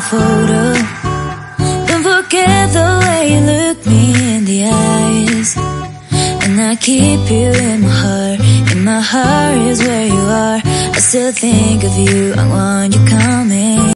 photo. Don't forget the way you look me in the eyes. And I keep you in my heart. In my heart is where you are. I still think of you. I want you.